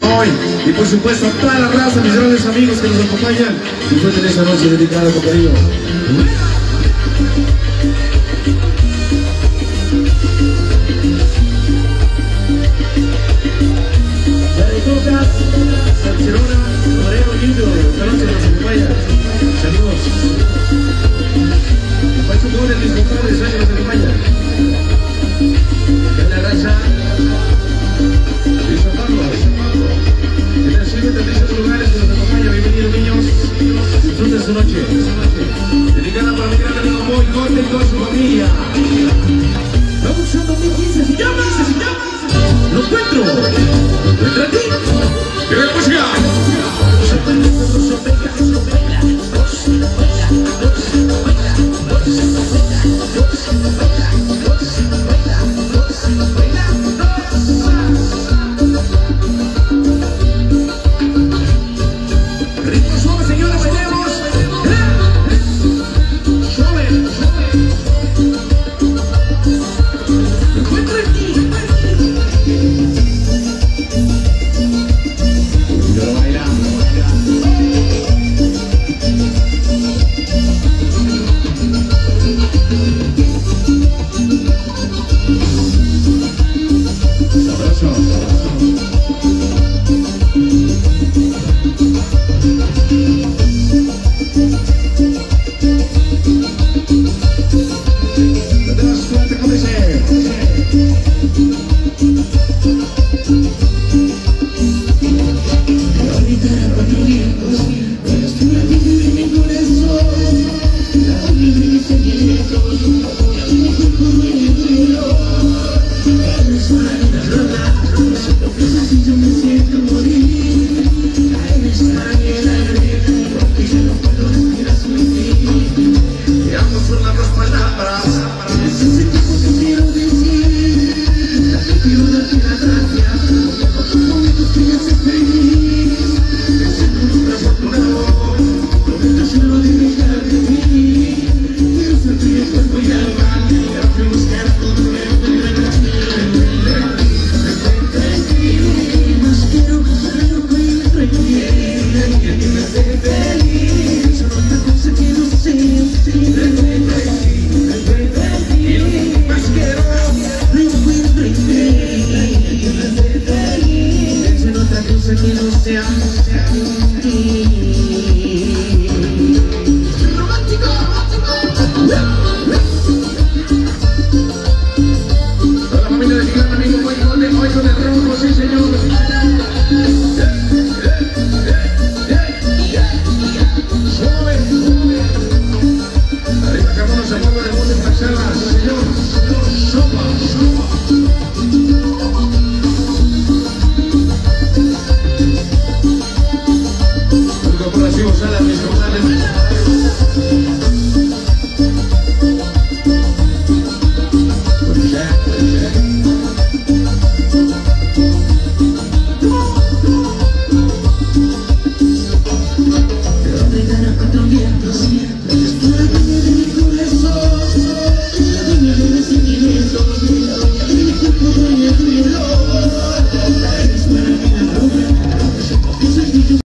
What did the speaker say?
Hoy, y por supuesto a toda la raza, mis grandes amigos que nos acompañan, y disfruten esta noche dedicada, compañero. corte con su familia. Vamos a 2015, señor, señor. Lo encuentro. Cadê as plantas? Cadê. Yeah.